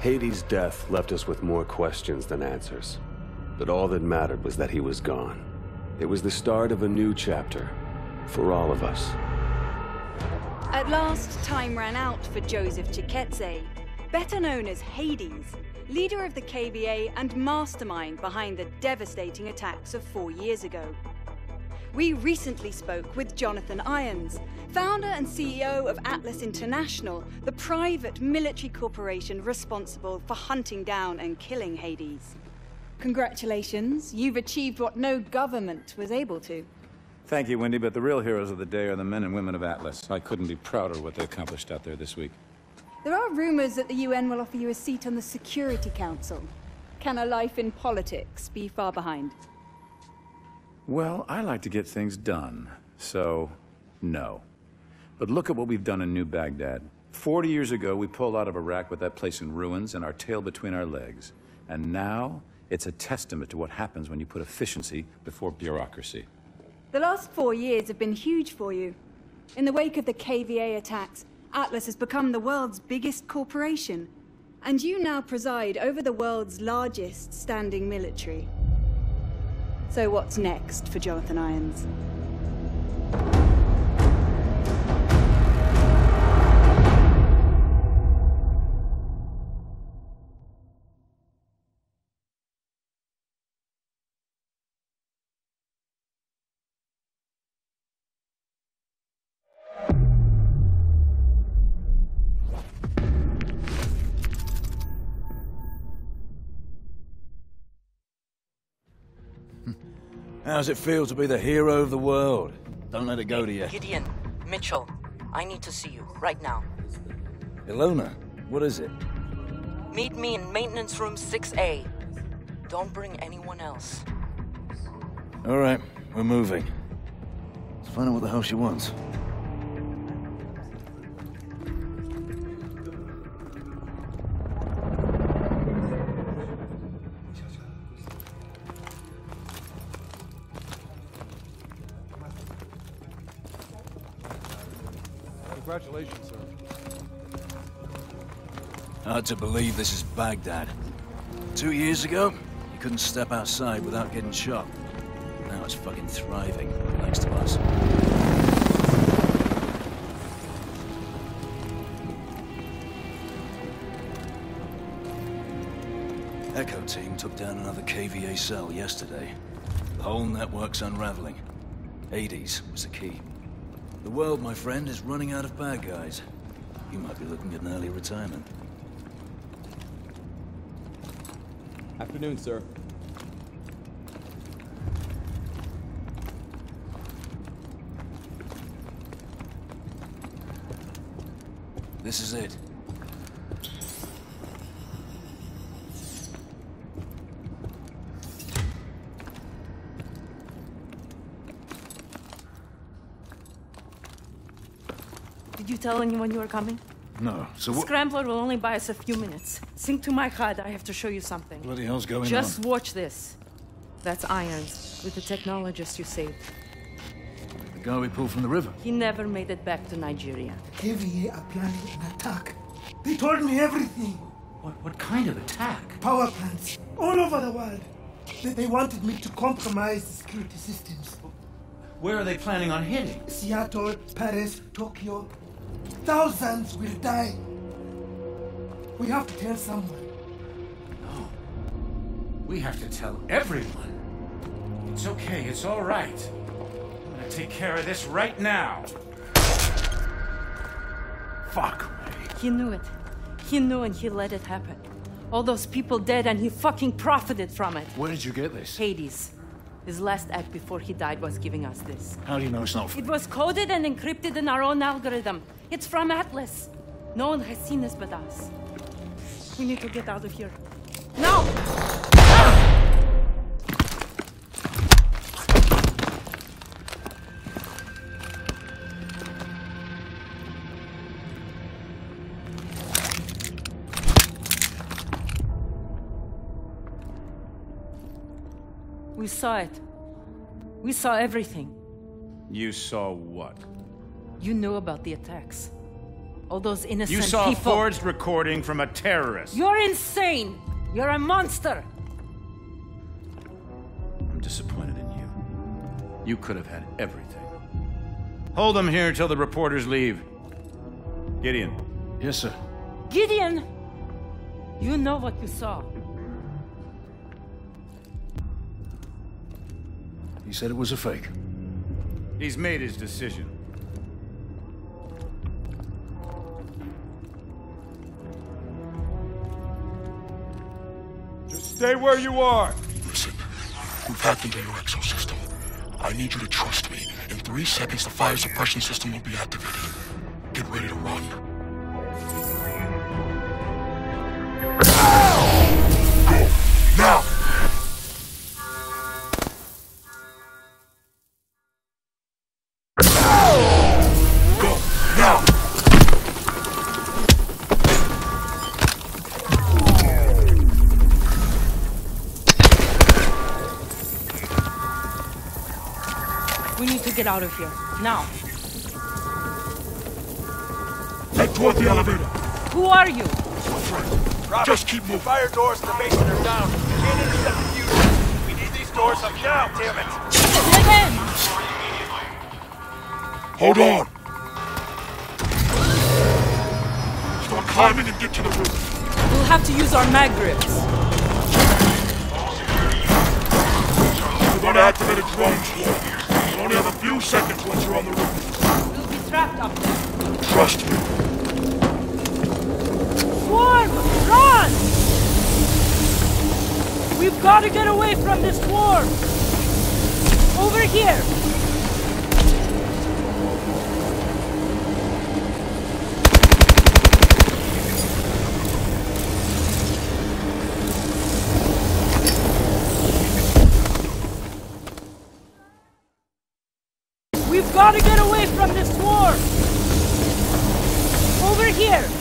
Hades' death left us with more questions than answers. But all that mattered was that he was gone. It was the start of a new chapter, for all of us. At last, time ran out for Joseph Chikelu, better known as Hades, leader of the KVA and mastermind behind the devastating attacks of four years ago. We recently spoke with Jonathan Irons, founder and CEO of Atlas International, the private military corporation responsible for hunting down and killing Hades. Congratulations, you've achieved what no government was able to. Thank you, Wendy, but the real heroes of the day are the men and women of Atlas. I couldn't be prouder of what they accomplished out there this week. There are rumors that the UN will offer you a seat on the Security Council. Can a life in politics be far behind? Well, I like to get things done, so no. But look at what we've done in New Baghdad. Forty years ago, we pulled out of Iraq with that place in ruins and our tail between our legs. And now, it's a testament to what happens when you put efficiency before bureaucracy. The last four years have been huge for you. In the wake of the KVA attacks, Atlas has become the world's biggest corporation. And you now preside over the world's largest standing military. So what's next for Jonathan Irons? How's it feel to be the hero of the world? Don't let it go to you. Gideon, Mitchell, I need to see you right now. Ilona, what is it? Meet me in maintenance room 6A. Don't bring anyone else. All right, we're moving. Let's find out what the hell she wants. To believe this is Baghdad. Two years ago, you couldn't step outside without getting shot. Now it's fucking thriving, thanks to us. Echo team took down another KVA cell yesterday. The whole network's unraveling. Hades was the key. The world, my friend, is running out of bad guys. You might be looking at an early retirement. Afternoon, sir. This is it. Did you tell anyone you were coming? No, so what Scrambler will only buy us a few minutes. Sync to my HUD. I have to show you something. bloody hell's going Just on? Just watch this. That's Irons, with the technologist you saved. The guy we pulled from the river. He never made it back to Nigeria. KVA are planning an attack. They told me everything. What, what kind of attack? Power plants all over the world. They, they wanted me to compromise the security systems. Where are they planning on hitting? Seattle, Paris, Tokyo. Thousands will die. We have to tell someone. No. We have to tell everyone. It's okay, it's all right. I'm gonna take care of this right now. Fuck me. He knew it. He knew and he let it happen. All those people dead and he fucking profited from it. Where did you get this? Hades. His last act before he died was giving us this. How do you know it's not... It was coded and encrypted in our own algorithm. It's from Atlas. No one has seen this but us. We need to get out of here. No! We saw it. We saw everything. You saw what? You knew about the attacks. All those innocent people- You saw people. a forged recording from a terrorist. You're insane! You're a monster! I'm disappointed in you. You could have had everything. Hold them here till the reporters leave. Gideon. Yes, sir. Gideon! You know what you saw. He said it was a fake. He's made his decision. Just stay where you are. Listen, we've hacked into your exosystem. I need you to trust me. In three seconds, the fire suppression system will be activated. Get ready to run. Get out of here. Now. Head toward the elevator. Who are you? Just keep moving. Fire doors to the basement are down. We can't intercept the fuses. We need these doors up now, damn it. Dead end! Hold on. Start climbing and get to the roof. We'll have to use our mag grips. We're gonna activate a drone swarm. Only have a few seconds once you're on the roof. We'll be trapped up there. Trust me. Swarm! Run! We've got to get away from this swarm! Over here! Here!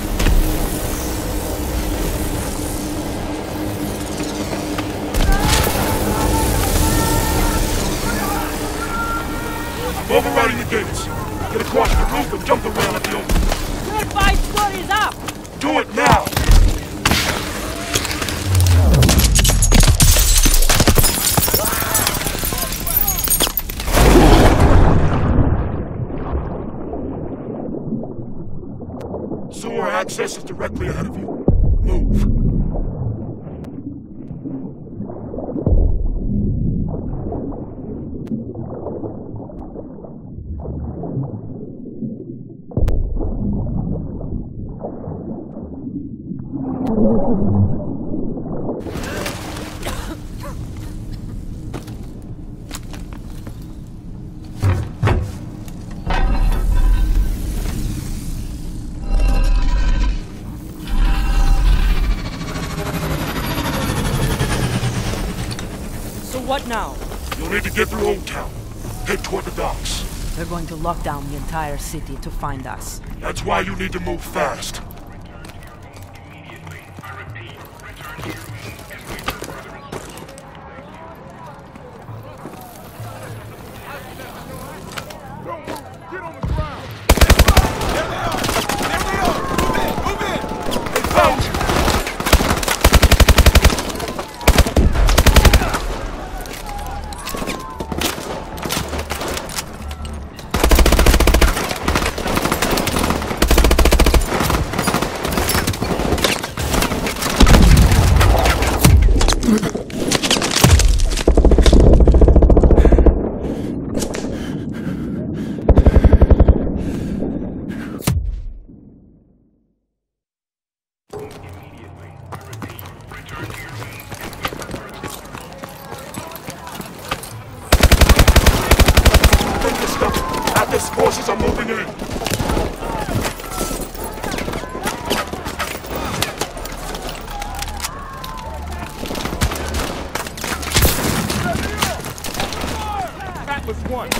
They're going to lock down the entire city to find us. That's why you need to move fast.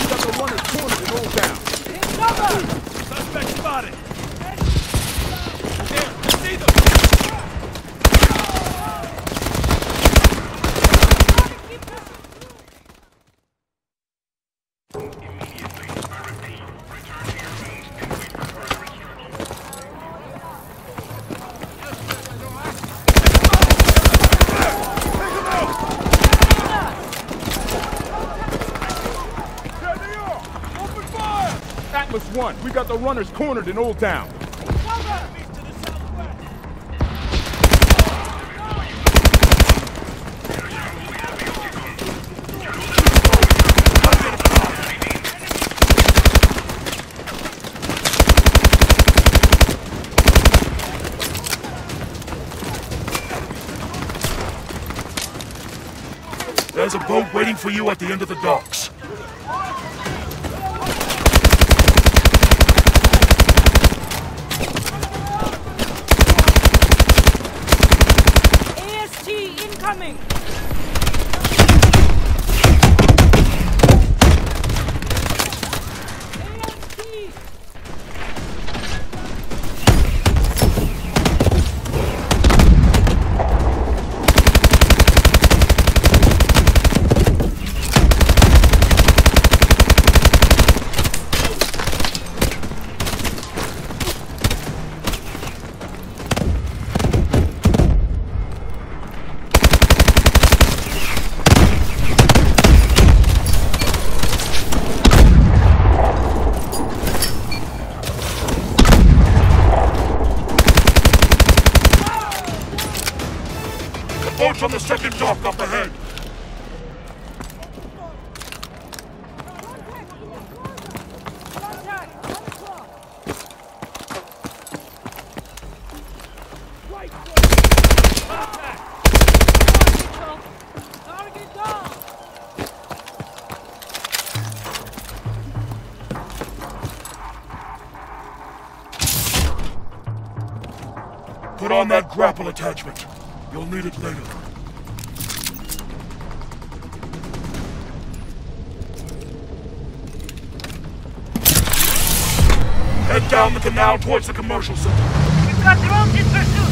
1, we got the runners cornered and rolled down. Suspect spotted. There, see them. One. We got the runners cornered in Old Town. There's a boat waiting for you at the end of the docks. coming! Up ahead. Put on that grapple attachment. You'll need it later. Down the canal towards the commercial center. We've got drones in pursuit.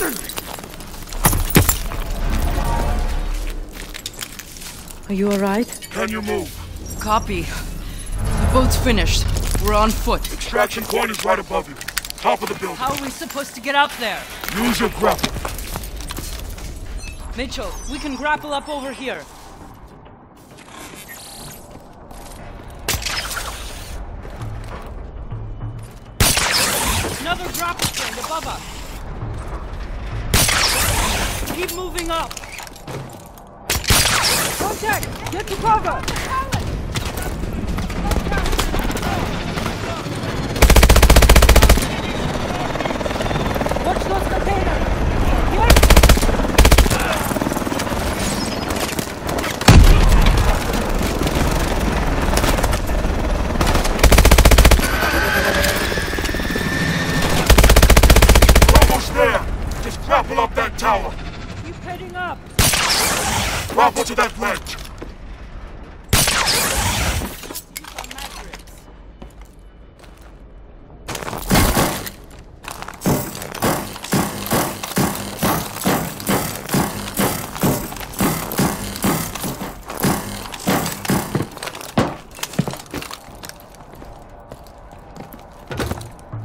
Are you alright? Can you move? Copy. The boat's finished. We're on foot. Extraction point is right above you. Top of the building. How are we supposed to get up there? Use your grapple. Mitchell, we can grapple up over here. Up. Contact! Get to cover! Movement!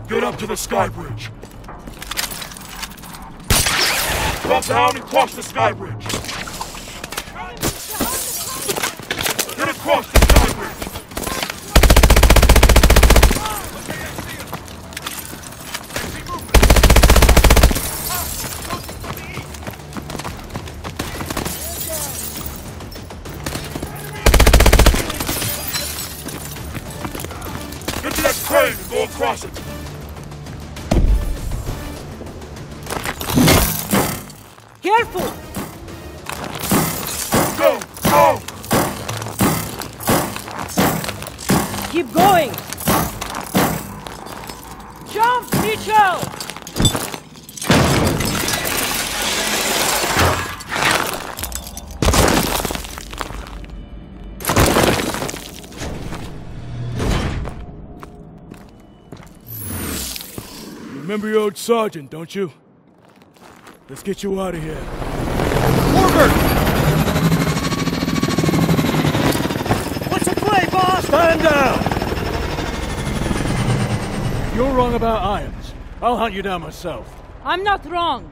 Get up to the sky bridge. Drop down and cross the sky bridge. Keep going! Jump, Mitchell! You remember your old sergeant, don't you? Let's get you out of here. What's the play, boss? Stand down! You're wrong about irons. I'll hunt you down myself. I'm not wrong.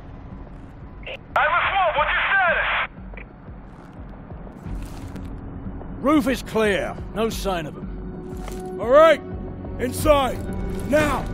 Iris Wolf, what's your status? Roof is clear. No sign of him. All right. Inside. Now.